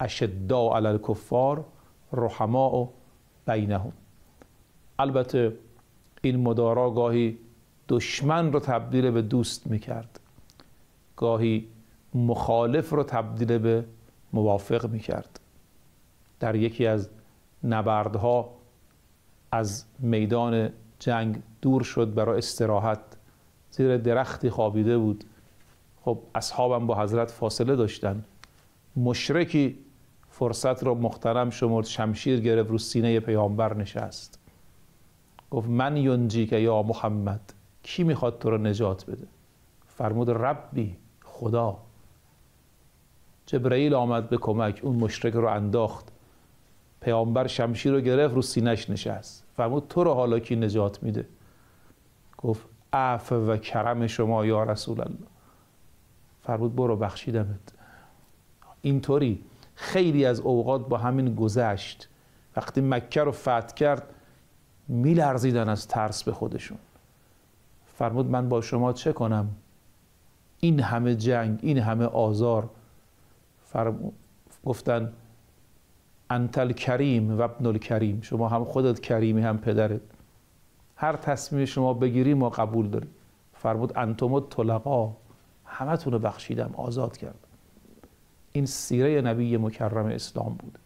اشداء علی الکفار رحماء بینهم البته این مدارا گاهی دشمن رو تبدیل به دوست می‌کرد. گاهی مخالف رو تبدیل به موافق می‌کرد. در یکی از نبردها از میدان جنگ دور شد برای استراحت. زیر درختی خوابیده بود. خب اصحابم با حضرت فاصله داشتن. مشرکی فرصت را مخترم شمرد شمشیر گرفت رو سینه پیامبر نشست. گفت من ینجی که یا محمد کی می‌خواد تو رو نجات بده؟ فرمود ربی خدا. جبرئیل آمد به کمک اون مشرک رو انداخت. پیامبر شمشیر رو گرفت رو سینش نشست. فرمود تو رو حالا کی نجات میده؟ گفت عفو و کرم شما یا رسول الله. فرمود برو بخشیدمت. اینطوری خیلی از اوقات با همین گذشت وقتی مکه رو فتح کرد میلرزیدن از ترس به خودشون. فرمود من با شما چه کنم؟ این همه جنگ این همه آزار. فرمود گفتن انتل کریم و ابن الکریم. شما هم خودت کریمی هم پدرت. هر تصمیم شما بگیری ما قبول داریم. فرمود انتم طلقا همتون رو بخشیدم آزاد کرد این سیره نبی مکرم اسلام بود.